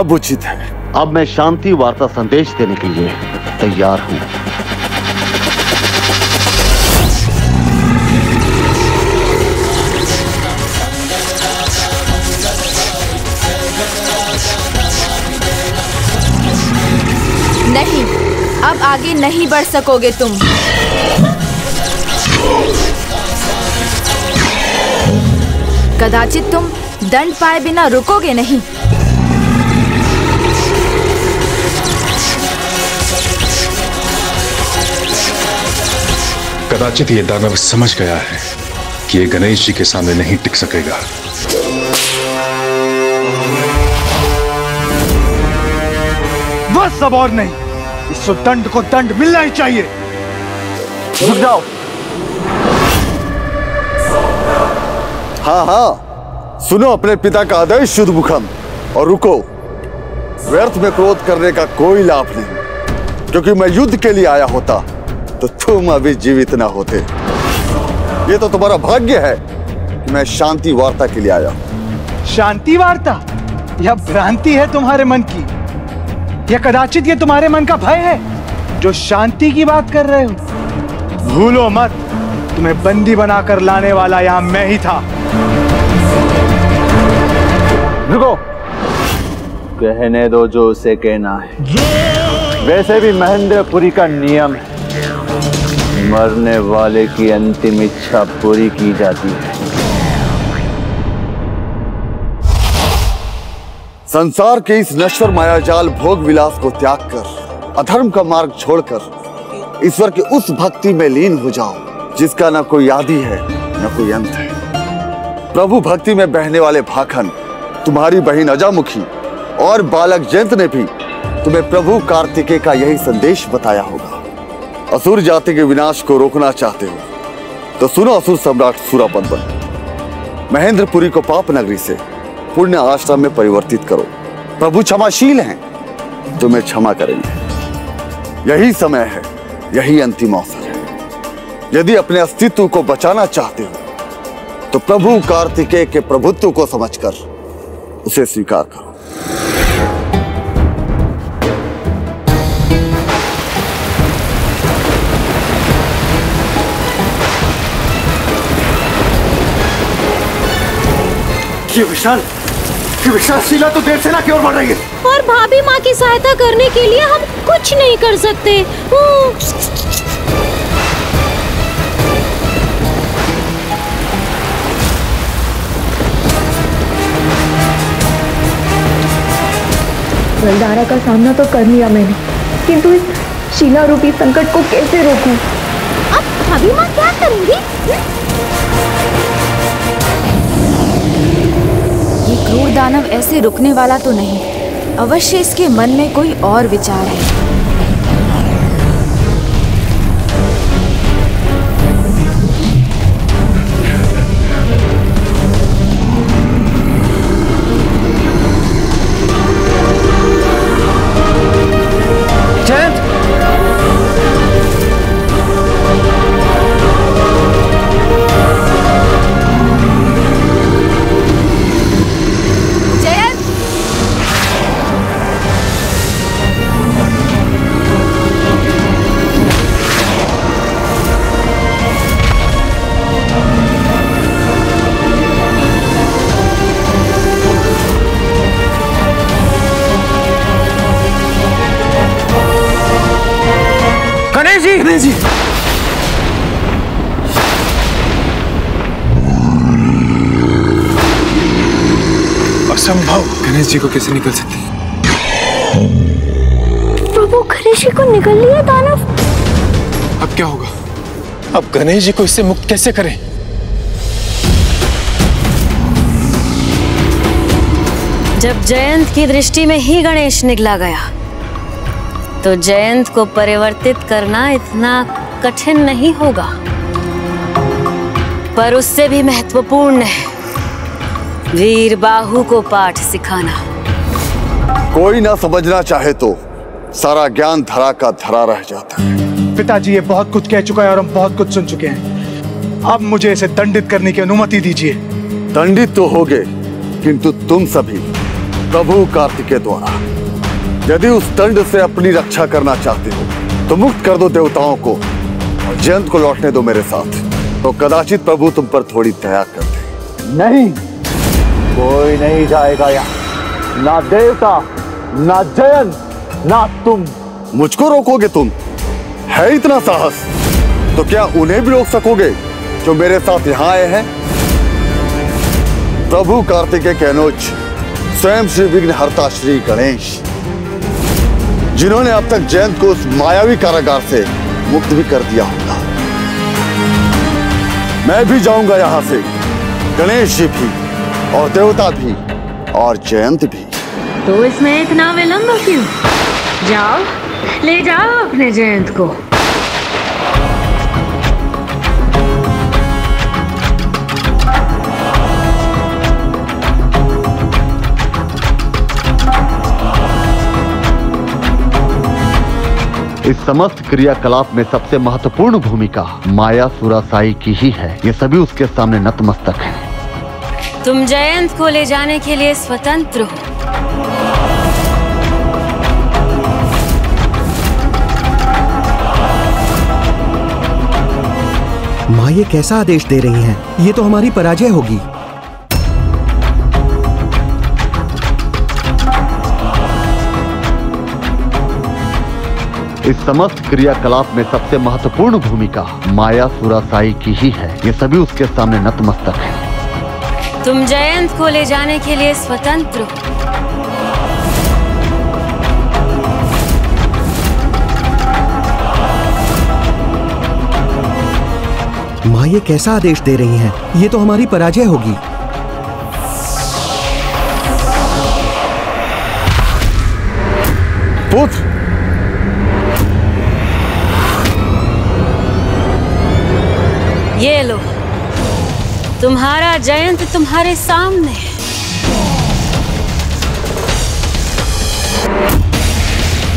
अब उचित है। अब मैं शांति वार्ता संदेश देने के लिए तैयार हूँ। नहीं अब आगे नहीं बढ़ सकोगे तुम। कदाचित तुम दंड पाए बिना रुकोगे नहीं। कदाचित ये दानव समझ गया है कि ये गणेश जी के सामने नहीं टिक सकेगा। बस अब और नहीं। इस दंड को दंड मिलना ही चाहिए। रुक जाओ। हाँ हाँ। सुनो अपने पिता का आदेश शुद्ध मुखम और रुको। व्यर्थ में क्रोध करने का कोई लाभ नहीं क्योंकि मैं युद्ध के लिए आया होता। तो तुम अभी जीवित ना होते। ये तो तुम्हारा भाग्य है कि मैं शांति वार्ता के लिए आया शांति वार्ता? यह भ्रांति है तुम्हारे मन की। यह कदाचित ये तुम्हारे मन का भय है जो शांति की बात कर रहे हो। भूलो मत तुम्हें बंदी बनाकर लाने वाला यहाँ मैं ही था। रुको। कहने दो जो उसे कहना है। वैसे भी महेंद्रपुरी का नियम है। मरने वाले की अंतिम इच्छा पूरी की जाती है। संसार के इस नश्वर मायाजाल भोग विलास को त्याग कर, अधर्म का मार्ग छोड़कर, ईश्वर की उस भक्ति में लीन हो जाओ, जिसका न कोई आदि है, न कोई अंत है। प्रभु भक्ति में बहने वाले भाखन, तुम्हारी बहन अजामुखी और बालक जयंत ने भी तुम्हें प्रभु कार्तिकेय का यही संदेश बताया होगा। असुर जाति के विनाश को रोकना चाहते हो तो सुनो असुर सम्राट सूरापद्मन महेंद्रपुरी को पाप नगरी से पुण्य आश्रम में परिवर्तित करो। प्रभु क्षमाशील हैं, तुम्हें क्षमा करेंगे। यही समय है, यही अंतिम अवसर है। यदि अपने अस्तित्व को बचाना चाहते हो तो प्रभु कार्तिकेय के प्रभुत्व को समझकर उसे स्वीकार करो। ये विशाल ये विशाल शीला तो देर सेना की ओर बढ़ रही है। और भाभी माँ की सहायता करने के लिए हम कुछ नहीं कर सकते। ऊ, जलधारा का सामना तो कर लिया मैंने किंतु इस शीला रूपी संकट को कैसे रोकूं? अब भाभी माँ क्या करेंगी? क्रूर दानव ऐसे रुकने वाला तो नहीं। अवश्य इसके मन में कोई और विचार है। को कैसे निकल सकते प्रभु गणेश जी को निकल लिया दानव। अब क्या होगा? अब गणेश जी को इससे मुक्त कैसे करें? जब जयंत की दृष्टि में ही गणेश निकला गया तो जयंत को परिवर्तित करना इतना कठिन नहीं होगा। पर उससे भी महत्वपूर्ण है वीर बाहु को पाठ सिखाना। कोई ना समझना चाहे तो सारा ज्ञान धरा का धरा रह जाता है। पिताजी ये बहुत कुछ कह चुका है और हम बहुत कुछ सुन चुके हैं। अब मुझे इसे दंडित करने की अनुमति दीजिए। दंडित तो होगे किंतु तुम सभी प्रभु कार्तिकेय द्वारा यदि उस दंड से अपनी रक्षा करना चाहते हो तो मुक्त कर दो देवताओं को और जयंत को लौटने दो मेरे साथ। तो कदाचित प्रभु तुम पर थोड़ी दया कर दे। नहीं कोई नहीं जाएगा यहाँ। ना देवता, ना जयंत ना तुम। मुझको रोकोगे तुम? है इतना साहस? तो क्या उन्हें भी रोक सकोगे, जो मेरे साथ यहाँ आए हैं? प्रभु कार्तिकेय के अनुज, स्वयं श्री विघ्न हरता श्री गणेश, जिन्होंने अब तक जयंत को उस मायावी कारागार से मुक्त भी कर दिया होगा। मैं भी जाऊँगा यहाँ से, गणेश जी भी और देवता भी। और जयंत भी। तो इसमें इतना विलंब क्यों? जाओ ले जाओ अपने जयंत को। इस समस्त क्रियाकलाप में सबसे महत्वपूर्ण भूमिका माया सुरासाई की ही है। ये सभी उसके सामने नतमस्तक हैं। तुम जयंत को ले जाने के लिए स्वतंत्र हो माँ ये कैसा आदेश दे रही हैं? ये तो हमारी पराजय होगी इस समस्त क्रियाकलाप में सबसे महत्वपूर्ण भूमिका माया सुरासाई की ही है ये सभी उसके सामने नतमस्तक हैं। तुम जयंत को ले जाने के लिए स्वतंत्र हो। माँ ये कैसा आदेश दे रही हैं? ये तो हमारी पराजय होगी। पुत्र। ये लो। तुम्हारा जयंत तुम्हारे सामने है।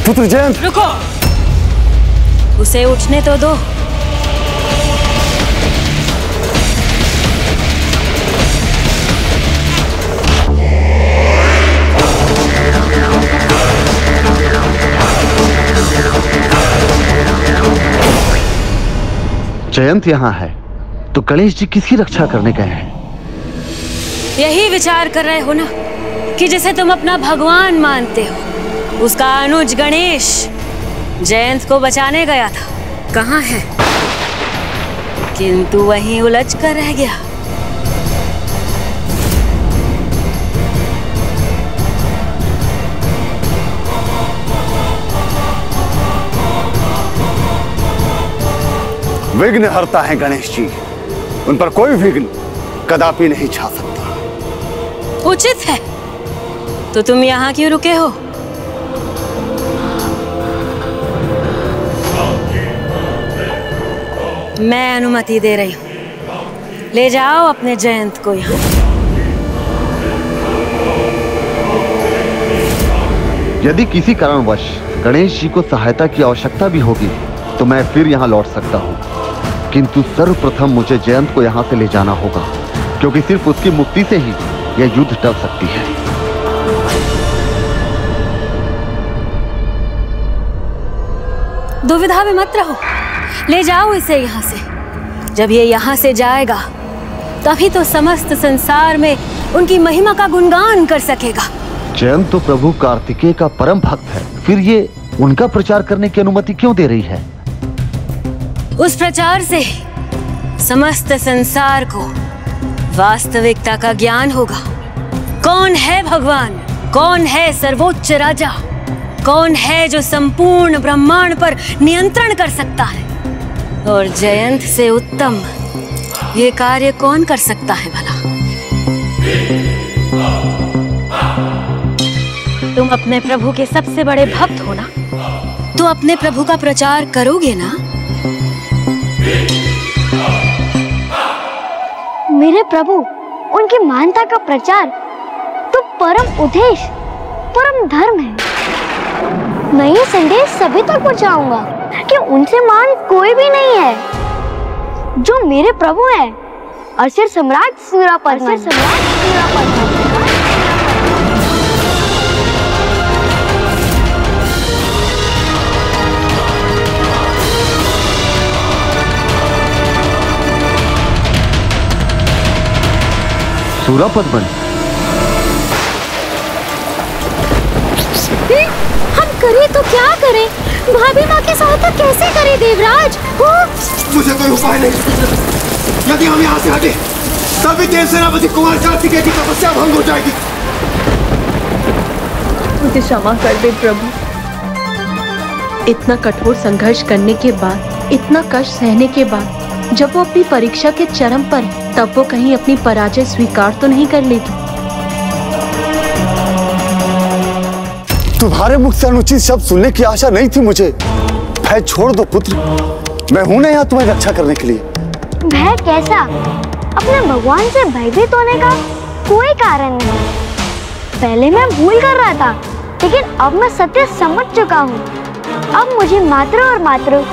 पुत्र जयंत। रुको। उसे उठने तो दो। जयंत यहाँ है। तो गणेश जी किसकी रक्षा करने गए हैं? यही विचार कर रहे हो ना कि जिसे तुम अपना भगवान मानते हो उसका अनुज गणेश जयंत को बचाने गया था। कहाँ है? किंतु वहीं उलझ कर रह गया। विघ्न हरता है गणेश जी। उन पर कोई विघ्न कदापि नहीं छा सकता। उचित है। तो तुम यहाँ क्यों रुके हो? मैं अनुमति दे रही हूँ। ले जाओ अपने जयंत को यहाँ। यदि किसी कारणवश गणेश जी को सहायता की आवश्यकता भी होगी तो मैं फिर यहाँ लौट सकता हूँ। किंतु सर्वप्रथम मुझे जयंत को यहाँ से ले जाना होगा क्योंकि सिर्फ़ उसकी मुक्ति से ही यह युद्ध टल सकती है। दुविधा में मत रहो। ले जाओ इसे यहाँ से। जब ये यहाँ से जाएगा तभी तो समस्त संसार में उनकी महिमा का गुणगान कर सकेगा। जयंत तो प्रभु कार्तिकेय का परम भक्त है फिर ये उनका प्रचार करने की अनुमति क्यों दे रही है? उस प्रचार से समस्त संसार को वास्तविकता का ज्ञान होगा। कौन है भगवान? कौन है सर्वोच्च राजा? कौन है जो संपूर्ण ब्रह्मांड पर नियंत्रण कर सकता है? और जयंत से उत्तम, ये कार्य कौन कर सकता है भला? तुम अपने प्रभु के सबसे बड़े भक्त हो ना? तो अपने प्रभु का प्रचार करोगे ना? मेरे प्रभु, उनकी मानता का प्रचार। तो परम उद्देश्य परम धर्म है। मैं ये संदेश सभी तक पहुंचाऊँगा कि उनसे मान कोई भी नहीं है। जो मेरे प्रभु हैं असुर सम्राट सूरापत सम्राट सूरापत सूरापद्मन हम करें तो क्या करें? भाभी माँ की सहायता कैसे करें देवराज? ओ? मुझे कोई उपाय नहीं। यदि हम यहाँ से हटे तभी देव सेनापति कुमार कार्तिकेय की तपस्या भंग हो जाएगी। मुझे क्षमा कर दे प्रभु। इतना कठोर संघर्ष करने के बाद इतना कष्ट सहने के बाद जब वो अपनी परीक्षा के चरम पर है, तब वो कहीं अपनी पराजय स्वीकार तो नहीं कर लेगी। तुम्हारे मुख से अनुचित शब्द सुनने की आशा नहीं थी मुझे। भय छोड़ दो पुत्र। मैं हूँ ना यहाँ तुम्हारी रक्षा करने के लिए। भय कैसा? अपने भगवान से भयभीत होने का कोई कारण नहीं। पहले मैं भूल कर रहा था लेकिन अब मैं सत्य समझ चुका हूँ। अब मुझे मात्र और मात्र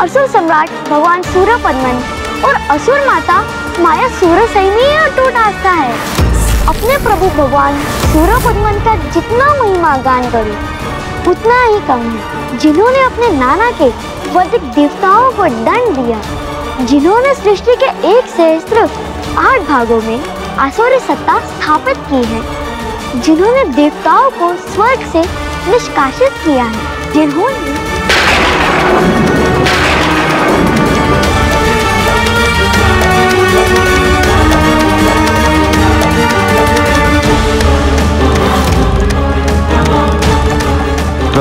असुर सम्राट भगवान सूर्य सूर्यपद्मन और असुर माता माया सूर्य से ही अटूट आस्था है। अपने प्रभु भगवान सूर्यपद्मन का जितना महिमा गान करूँ, उतना ही कम है। जिन्होंने अपने नाना के वधिक देवताओं को दंड दिया, जिन्होंने सृष्टि के एक सहस्त्र आठ भागों में आसुरी सत्ता स्थापित की है, जिन्होंने देवताओं को स्वर्ग से निष्कासित किया है, जिन्होंने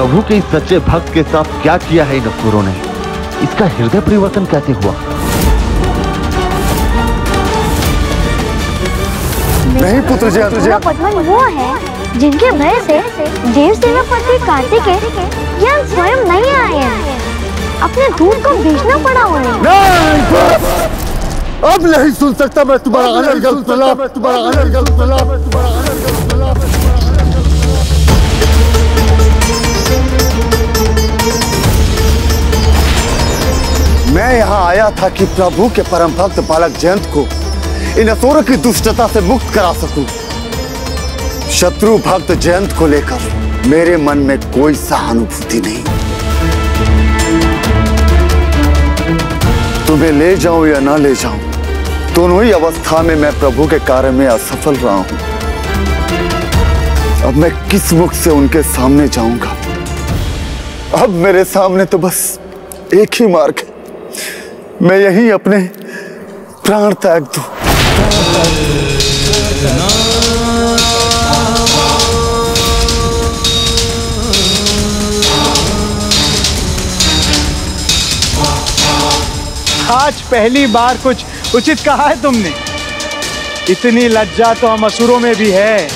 प्रभु के इस सच्चे भक्त के साथ क्या किया है इन असुरों ने? इसका हृदय परिवर्तन कैसे हुआ? नहीं पुत्र जय सूर्यपद्मन वो है जिनके भय से देव सेनापति कार्तिकेय यह स्वयं नहीं आए हैं। अपने दूत को भेजना पड़ा उन्हें। अब नहीं सुन सकता मैं तुम्हारा अनर्गल सलाम मैं तुम्हारा अनर्गल सलाम मैं तुम्हारा अनर्गल सलाम मैं यहाँ आया था कि प्रभु के परम भक्त बालक जयंत को इन असुरों की दुष्टता से मुक्त करा सकूँ। शत्रु भक्त जयंत को लेकर मेरे मन में कोई सहानुभूति नहीं। तुम्हें ले जाऊँ या ना ले जाऊँ, दोनों ही अवस्था में मैं प्रभु के कार्य में असफल रहा हूँ। अब मैं किस मुख से उनके सामने जाऊँगा? अब मेरे सामने तो बस एक ही मार्ग है। मैं यही अपने प्राण त्याग दूँ। आज पहली बार कुछ उचित कहा है तुमने। इतनी लज्जा तो हम असुरों में भी है।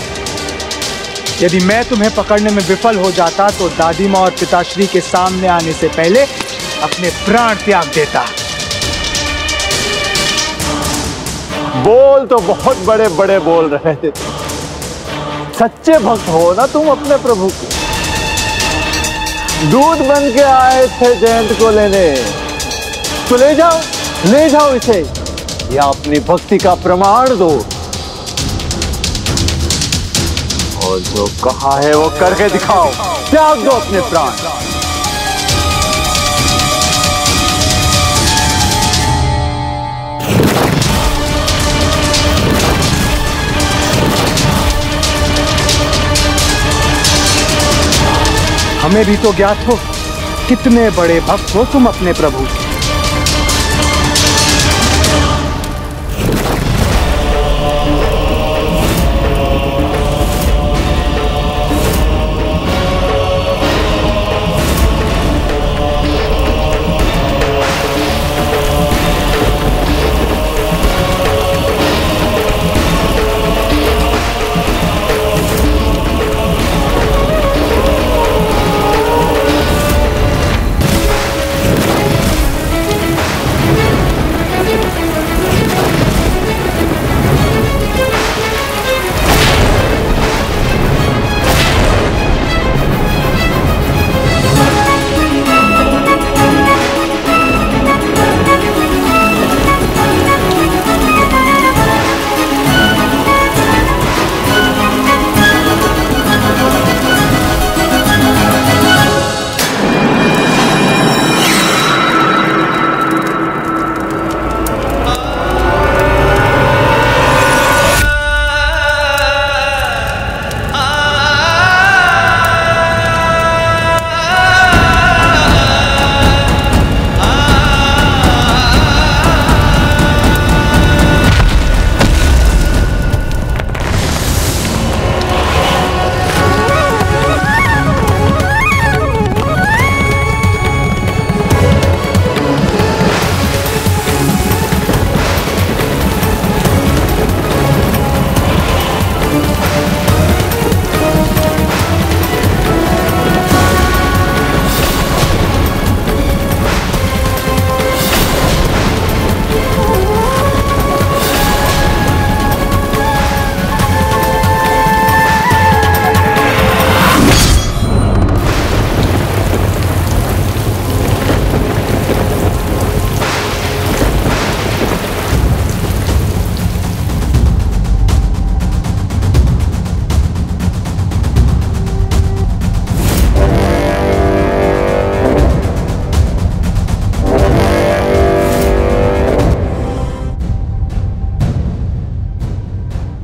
यदि मैं तुम्हें पकड़ने में विफल हो जाता तो दादी माँ और पिताश्री के सामने आने से पहले अपने प्राण त्याग देता। बोल तो बहुत बड़े बड़े बोल रहे थे। सच्चे भक्त हो ना तुम अपने प्रभु के? दूध बन के आए थे जयंत को लेने। तो ले जाओ ले जाओ इसे। या अपनी भक्ति का प्रमाण दो। और जो कहा है वो करके दिखाओ। त्याग दो अपने प्राण। हमें भी तो ज्ञात हो कितने बड़े भक्त हो तुम अपने प्रभु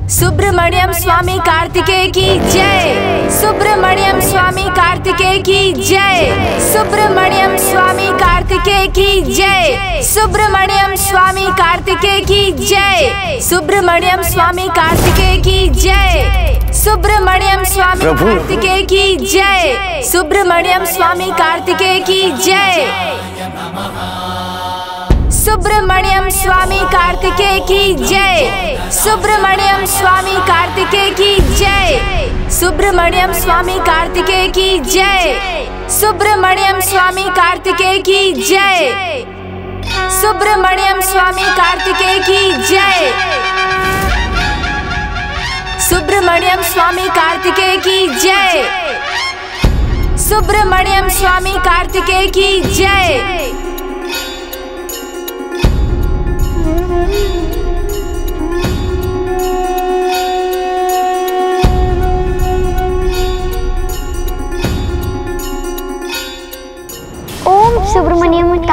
सुब्रमण्यम स्वामी कार्तिकेय की जय। सुब्रमण्यम स्वामी कार्तिकेय की जय। सुब्रमण्यम स्वामी कार्तिकेय की जय। सुब्रमण्यम स्वामी कार्तिकेय की जय। सुब्रमण्यम स्वामी कार्तिकेय की जय। सुब्रमण्यम स्वामी कार्तिकेय की जय। सुब्रमण्यम स्वामी कार्तिकेय की जय। सुब्रमण्यम स्वामी कार्तिकेय की जय। सुब्रमण्यम स्वामी कार्तिकेय की जय। सुब्रमण्यम स्वामी कार्तिकेय की जय। सुब्रमण्यम स्वामी कार्तिकेय की जय। सुब्रमण्यम स्वामी कार्तिकेय की जय। सुब्रमण्यम स्वामी कार्तिकेय की जय। सुब्रमण्यम स्वामी कार्तिकेय की जय।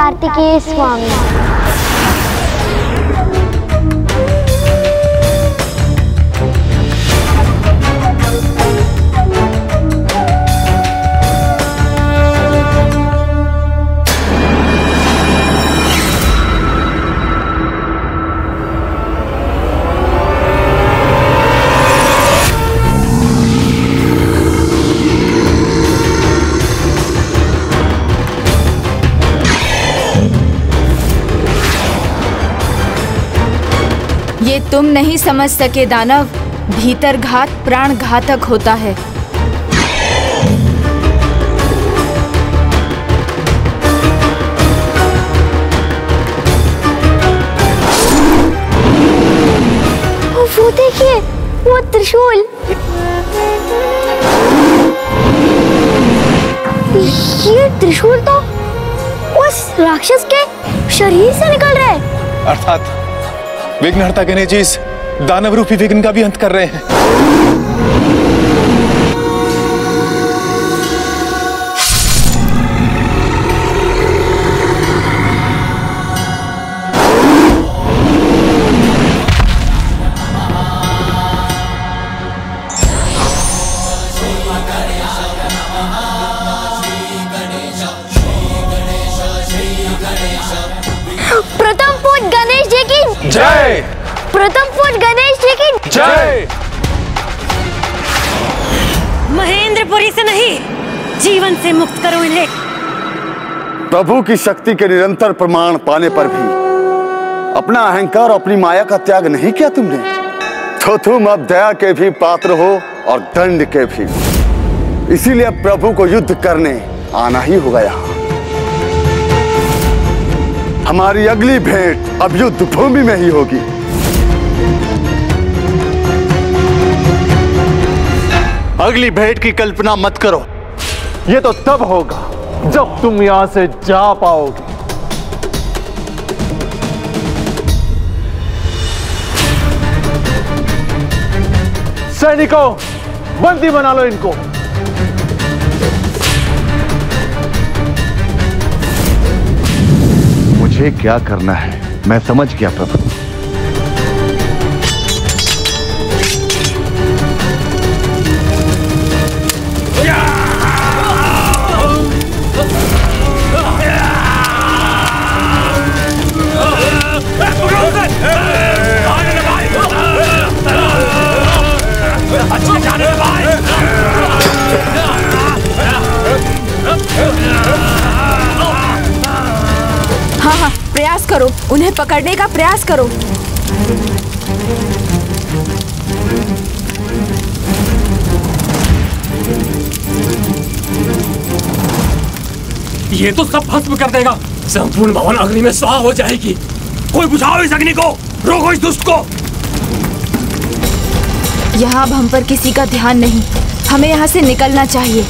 कार्तिकेय स्वामी। तुम नहीं समझ सके दानव भीतर घात प्राण घातक होता है। वो देखिए वो त्रिशूल। ये त्रिशूल तो उस राक्षस के शरीर से निकल रहा है। अर्थात विघ्नहर्ता गणेश जी इस दानव रूपी विघ्न का भी अंत कर रहे हैं। महेंद्रपुरी से नहीं, जीवन से मुक्त करो इन्हें। प्रभु की शक्ति के निरंतर प्रमाण पाने पर भी, अपना अहंकार और अपनी माया का त्याग नहीं किया तुमने। तो तुम अब दया के भी पात्र हो और दंड के भी। इसीलिए प्रभु को युद्ध करने आना ही होगा यहाँ। हमारी अगली भेंट अब युद्ध भूमि में ही होगी। अगली भेंट की कल्पना मत करो। ये तो तब होगा जब तुम यहाँ से जा पाओगे। सैनिकों, बंदी बना लो इनको। मुझे क्या करना है? मैं समझ गया प्रभु। पकड़ने का प्रयास करो। ये तो सब भस्म कर देगा। संपूर्ण भवन अग्नि में स्वाहा हो जाएगी। कोई बुझाओ इस अग्नि को रोको इस दुष्ट को। यहाँ अब हम पर किसी का ध्यान नहीं। हमें यहाँ से निकलना चाहिए।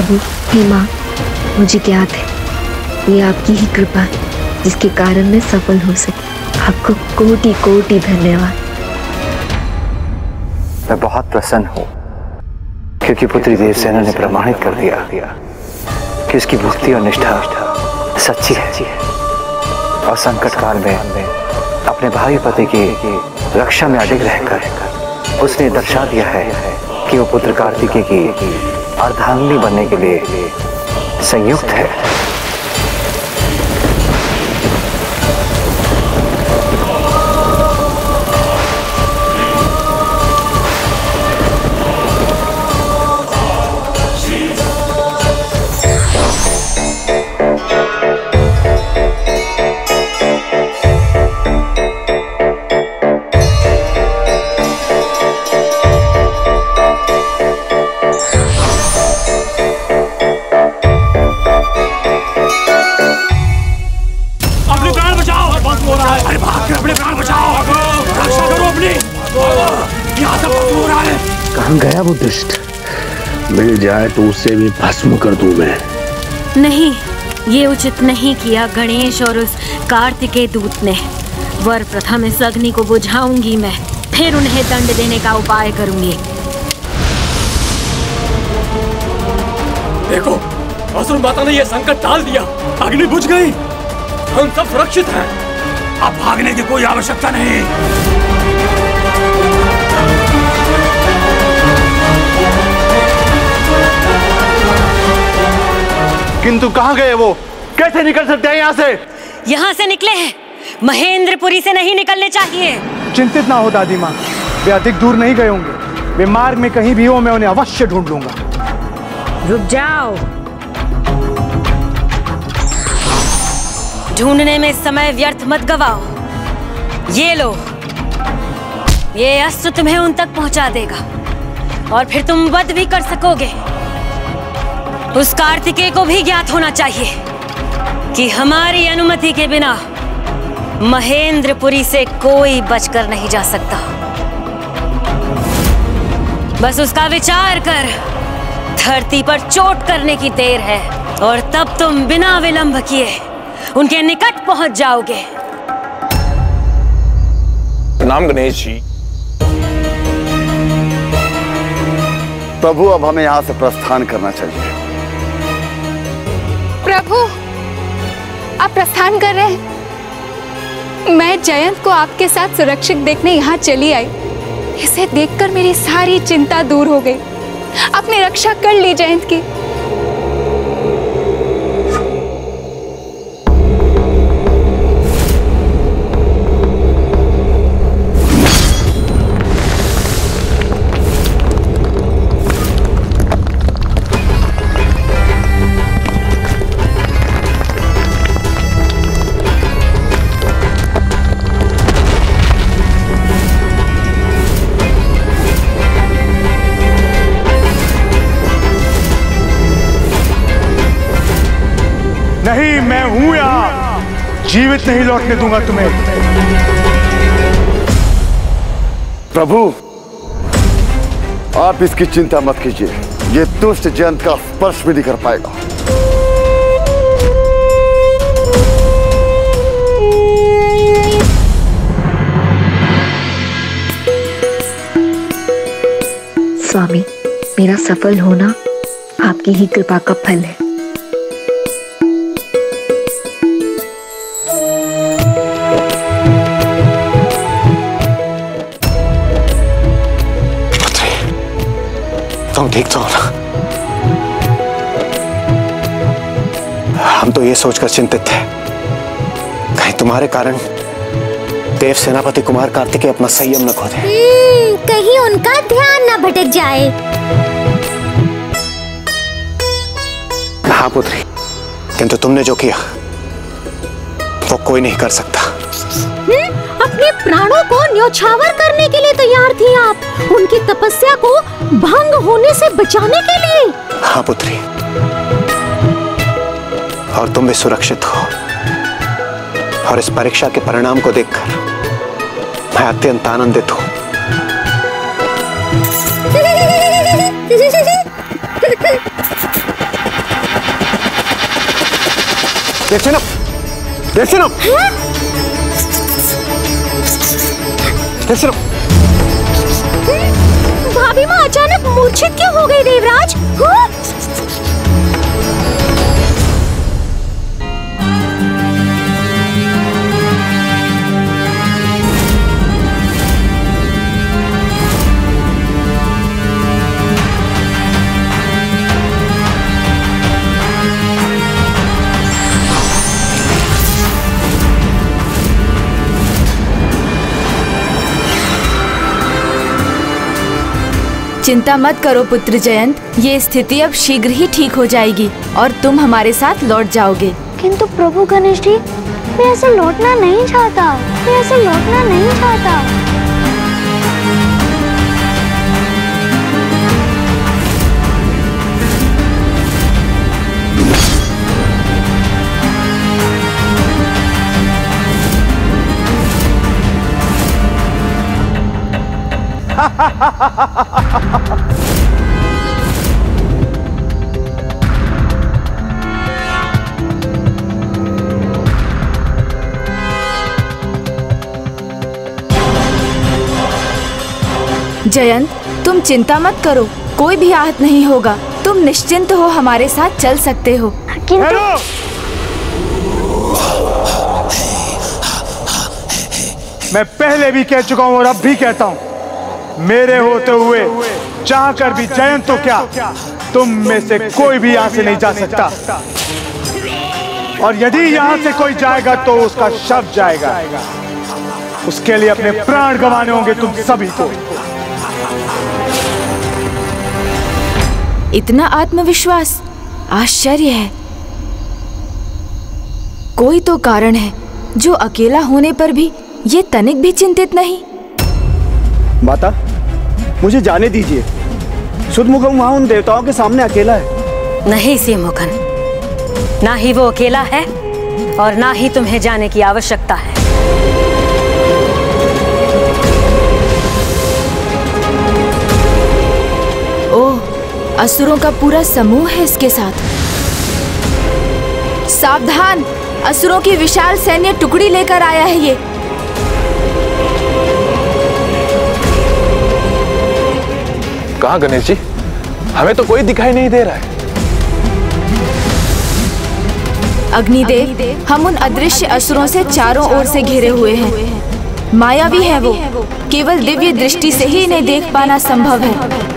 प्रभु हे माँ मुझे ज्ञात है। ये आपकी ही कृपा है, जिसके कारण मैं सफल हो सकी। आपको कोटि कोटि धन्यवाद। मैं बहुत प्रसन्न हूँ, क्योंकि पुत्री देवसेना ने प्रमाणित कर दिया कि उसकी भक्ति और निष्ठा सच्ची है। और संकट काल में अपने भाई पति की रक्षा में अडिग रहकर उसने दर्शा दिया है कि वो पुत्र कार्तिकेय की अर्धांगिनी बनने के लिए संयुक्त है। जाए तो उससे भी भस्म कर दूँ मैं। नहीं ये उचित नहीं किया गणेश और उस कार्तिकेय दूत ने। वर प्रथम इस अग्नि को बुझाऊँगी मैं फिर उन्हें दंड देने का उपाय करूँगी। देखो असुर माता ने यह संकट टाल दिया। अग्नि बुझ गई। हम सब सुरक्षित हैं। अब भागने की कोई आवश्यकता नहीं। किंतु कहाँ गए वो? कैसे निकल सकते हैं यहाँ से? यहाँ से निकले हैं। महेंद्रपुरी से नहीं निकलने चाहिए। चिंतित ना हो दादी माँ। वे अधिक दूर नहीं गए होंगे। वे मार्ग में कहीं भी हो मैं उन्हें अवश्य ढूंढ लूँगा। रुक जाओ। ढूँढने में समय व्यर्थ मत गवाओ। ये लो। ये अस्त्र तुम्हें उन तक पहुँचा देगा। और फिर तुम वध भी कर सकोगे। उस कार्तिकेय को भी ज्ञात होना चाहिए कि हमारी अनुमति के बिना महेंद्रपुरी से कोई बचकर नहीं जा सकता। बस उसका विचार कर धरती पर चोट करने की देर है और तब तुम बिना विलंब किए उनके निकट पहुँच जाओगे। प्रणाम गणेश जी। प्रभु अब हमें यहाँ से प्रस्थान करना चाहिए। प्रभु, आप प्रस्थान कर रहे हैं। मैं जयंत को आपके साथ सुरक्षित देखने यहाँ चली आई। इसे देखकर मेरी सारी चिंता दूर हो गई। आपने रक्षा कर ली जयंत की। जीवित नहीं लौटने दूँगा तुम्हें। प्रभु, आप इसकी चिंता मत कीजिए। ये दुष्ट जयंत का स्पर्श भी नहीं कर पाएगा। स्वामी, मेरा सफल होना आपकी ही कृपा का फल है। ठीक तो हो ना? हम तो ये सोचकर चिंतित थे। कहीं तुम्हारे कारण देव सेनापति कुमार कार्तिकेय अपना संयम न खो दे हम्म, कहीं उनका ध्यान न भटक जाए। हाँ पुत्री किंतु तुमने जो किया वो कोई नहीं कर सकता। प्राणों को न्योछावर करने के लिए तैयार थी आप। उनकी तपस्या को भंग होने से बचाने के लिए। हाँ पुत्री। और तुम भी सुरक्षित हो। और इस परीक्षा के परिणाम को देखकर मैं अत्यंत आनंदित हूँ। हूँ दर्शनम दर्शनम दर्शनम भाभी माँ अचानक मूर्छित क्यों हो गई देवराज हाँ? चिंता मत करो पुत्र जयंत। ये स्थिति अब शीघ्र ही ठीक हो जाएगी और तुम हमारे साथ लौट जाओगे। किंतु प्रभु गणेश जी, मैं ऐसे लौटना नहीं चाहता। मैं ऐसे लौटना नहीं चाहता। जयंत तुम चिंता मत करो। कोई भी आहत नहीं होगा। तुम निश्चिंत हो हमारे साथ चल सकते हो। किंतु... मैं पहले भी कह चुका हूँ और अब भी कहता हूँ। मेरे होते हुए चाह कर भी जयंत तो क्या? तुम में से कोई भी यहाँ से नहीं जा सकता। और यदि यहाँ से कोई जाएगा तो उसका शव जाएगा। उसके लिए अपने प्राण गंवाने होंगे तुम सभी को। इतना आत्मविश्वास, आश्चर्य है। कोई तो कारण है, जो अकेला होने पर भी ये तनिक भी चिंतित नहीं। माता मुझे जाने दीजिए। सुदमुखम वहाँ उन देवताओं के सामने अकेला है। नहीं सिमुखन ना ही वो अकेला है और ना ही तुम्हें जाने की आवश्यकता है। ओह असुरों का पूरा समूह है इसके साथ। सावधान असुरों की विशाल सैन्य टुकड़ी लेकर आया है ये। कहा गणेश जी? हमें तो कोई दिखाई नहीं दे रहा है। अग्निदेव, हम उन अदृश्य असुरों से चारों ओर से घिरे हुए हैं। मायावी है वो। केवल दिव्य दृष्टि से ही इन्हें देख पाना संभव है।